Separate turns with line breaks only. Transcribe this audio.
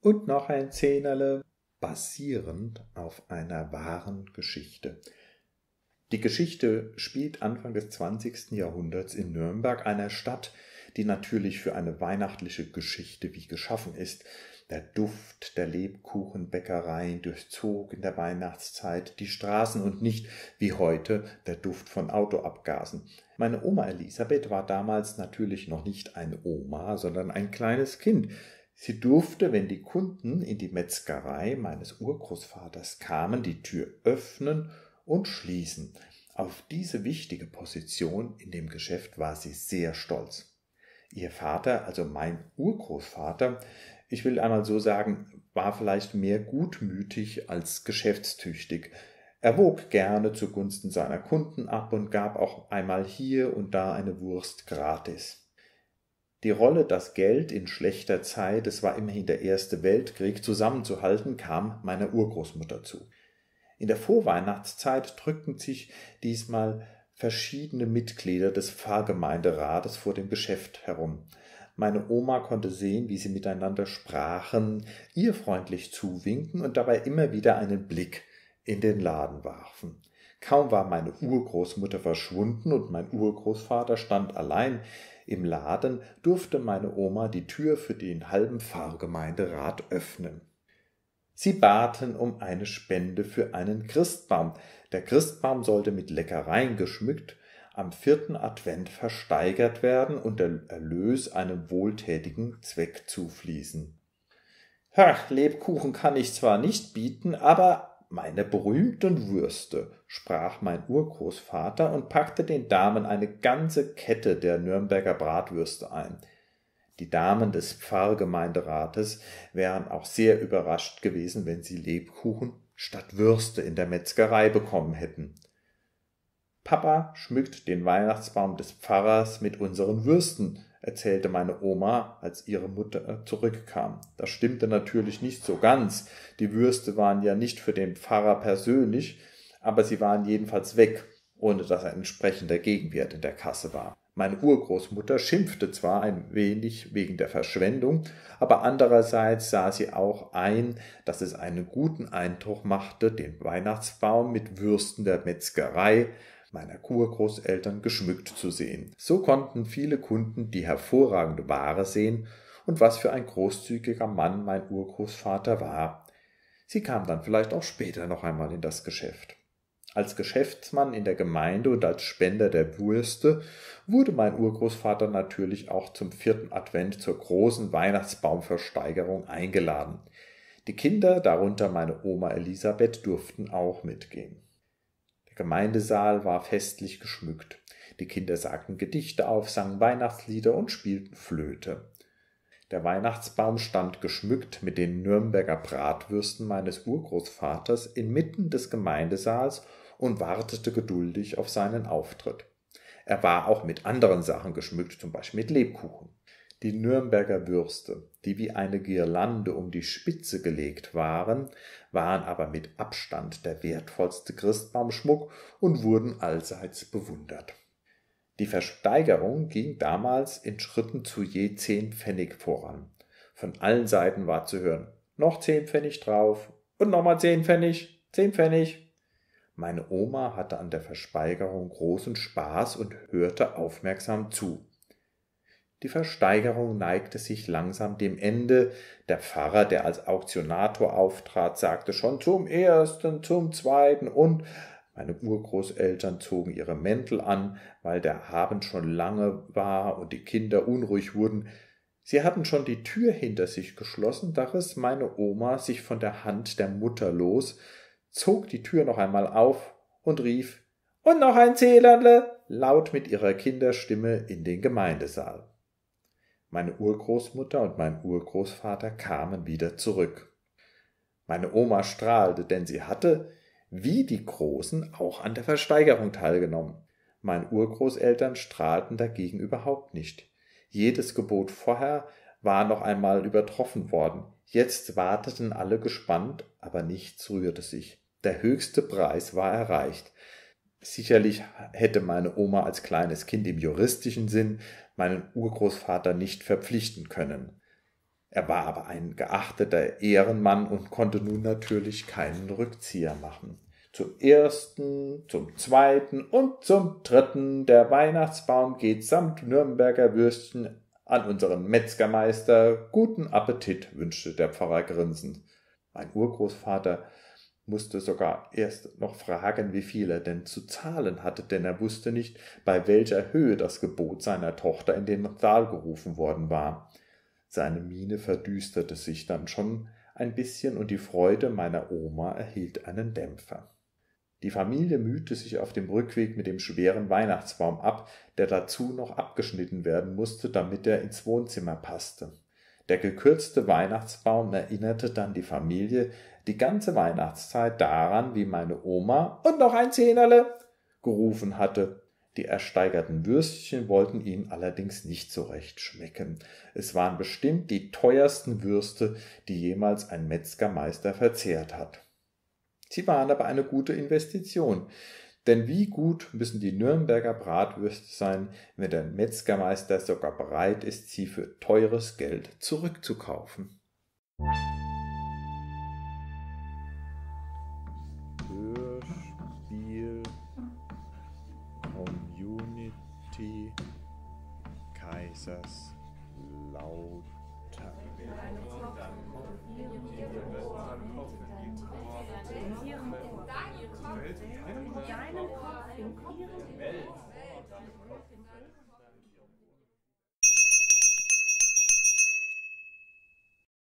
und noch ein Zehnerle, basierend auf einer wahren Geschichte. Die Geschichte spielt Anfang des 20. Jahrhunderts in Nürnberg, einer Stadt, die natürlich für eine weihnachtliche Geschichte wie geschaffen ist. Der Duft der Lebkuchenbäckereien durchzog in der Weihnachtszeit die Straßen und nicht wie heute der Duft von Autoabgasen. Meine Oma Elisabeth war damals natürlich noch nicht eine Oma, sondern ein kleines Kind. Sie durfte, wenn die Kunden in die Metzgerei meines Urgroßvaters kamen, die Tür öffnen und schließen. Auf diese wichtige Position in dem Geschäft war sie sehr stolz. Ihr Vater, also mein Urgroßvater, ich will einmal so sagen, war vielleicht mehr gutmütig als geschäftstüchtig. Er wog gerne zugunsten seiner Kunden ab und gab auch einmal hier und da eine Wurst gratis. Die Rolle, das Geld in schlechter Zeit, es war immerhin der Erste Weltkrieg, zusammenzuhalten, kam meiner Urgroßmutter zu. In der Vorweihnachtszeit drückten sich diesmal verschiedene Mitglieder des Pfarrgemeinderates vor dem Geschäft herum. Meine Oma konnte sehen, wie sie miteinander sprachen, ihr freundlich zuwinken und dabei immer wieder einen Blick in den Laden warfen. Kaum war meine Urgroßmutter verschwunden und mein Urgroßvater stand allein im Laden, durfte meine Oma die Tür für den halben Pfarrgemeinderat öffnen. Sie baten um eine Spende für einen Christbaum. Der Christbaum sollte mit Leckereien geschmückt am vierten Advent versteigert werden und der Erlös einem wohltätigen Zweck zufließen. Ha, Lebkuchen kann ich zwar nicht bieten, aber meine berühmten Würste, sprach mein Urgroßvater und packte den Damen eine ganze Kette der Nürnberger Bratwürste ein. Die Damen des Pfarrgemeinderates wären auch sehr überrascht gewesen, wenn sie Lebkuchen statt Würste in der Metzgerei bekommen hätten. Papa schmückt den Weihnachtsbaum des Pfarrers mit unseren Würsten, erzählte meine Oma, als ihre Mutter zurückkam. Das stimmte natürlich nicht so ganz. Die Würste waren ja nicht für den Pfarrer persönlich, aber sie waren jedenfalls weg, ohne dass ein entsprechender Gegenwert in der Kasse war. Meine Urgroßmutter schimpfte zwar ein wenig wegen der Verschwendung, aber andererseits sah sie auch ein, dass es einen guten Eindruck machte, den Weihnachtsbaum mit Würsten der Metzgerei meiner Urgroßeltern geschmückt zu sehen. So konnten viele Kunden die hervorragende Ware sehen und was für ein großzügiger Mann mein Urgroßvater war. Sie kam dann vielleicht auch später noch einmal in das Geschäft. Als Geschäftsmann in der Gemeinde und als Spender der Würste wurde mein Urgroßvater natürlich auch zum vierten Advent zur großen Weihnachtsbaumversteigerung eingeladen. Die Kinder, darunter meine Oma Elisabeth, durften auch mitgehen. Gemeindesaal war festlich geschmückt. Die Kinder sagten Gedichte auf, sangen Weihnachtslieder und spielten Flöte. Der Weihnachtsbaum stand geschmückt mit den Nürnberger Bratwürsten meines Urgroßvaters inmitten des Gemeindesaals und wartete geduldig auf seinen Auftritt. Er war auch mit anderen Sachen geschmückt, zum Beispiel mit Lebkuchen. Die Nürnberger Würste, die wie eine Girlande um die Spitze gelegt waren, waren aber mit Abstand der wertvollste Christbaumschmuck und wurden allseits bewundert. Die Versteigerung ging damals in Schritten zu je zehn Pfennig voran. Von allen Seiten war zu hören, noch zehn Pfennig drauf und nochmal zehn Pfennig, zehn Pfennig. Meine Oma hatte an der Versteigerung großen Spaß und hörte aufmerksam zu. Die Versteigerung neigte sich langsam dem Ende. Der Pfarrer, der als Auktionator auftrat, sagte schon zum ersten, zum zweiten und meine Urgroßeltern zogen ihre Mäntel an, weil der Abend schon lange war und die Kinder unruhig wurden. Sie hatten schon die Tür hinter sich geschlossen, da riss meine Oma sich von der Hand der Mutter los, zog die Tür noch einmal auf und rief Und noch ein Zehlerle laut mit ihrer Kinderstimme in den Gemeindesaal. Meine Urgroßmutter und mein Urgroßvater kamen wieder zurück. Meine Oma strahlte, denn sie hatte, wie die Großen, auch an der Versteigerung teilgenommen. Meine Urgroßeltern strahlten dagegen überhaupt nicht. Jedes Gebot vorher war noch einmal übertroffen worden. Jetzt warteten alle gespannt, aber nichts rührte sich. Der höchste Preis war erreicht. Sicherlich hätte meine Oma als kleines Kind im juristischen Sinn meinen Urgroßvater nicht verpflichten können. Er war aber ein geachteter Ehrenmann und konnte nun natürlich keinen Rückzieher machen. Zum ersten, zum zweiten und zum dritten der Weihnachtsbaum geht samt Nürnberger Würstchen an unseren Metzgermeister. Guten Appetit, wünschte der Pfarrer grinsend. Mein Urgroßvater musste sogar erst noch fragen, wie viel er denn zu zahlen hatte, denn er wusste nicht, bei welcher Höhe das Gebot seiner Tochter in den Saal gerufen worden war. Seine Miene verdüsterte sich dann schon ein bisschen und die Freude meiner Oma erhielt einen Dämpfer. Die Familie mühte sich auf dem Rückweg mit dem schweren Weihnachtsbaum ab, der dazu noch abgeschnitten werden musste, damit er ins Wohnzimmer passte. Der gekürzte Weihnachtsbaum erinnerte dann die Familie die ganze Weihnachtszeit daran, wie meine Oma und noch ein Zehnerle gerufen hatte. Die ersteigerten Würstchen wollten ihnen allerdings nicht so recht schmecken. Es waren bestimmt die teuersten Würste, die jemals ein Metzgermeister verzehrt hat. Sie waren aber eine gute Investition. Denn wie gut müssen die Nürnberger Bratwürste sein, wenn der Metzgermeister sogar bereit ist, sie für teures Geld zurückzukaufen. Hörspiel Community Kaisers Deinen Kopf in ihren Welt.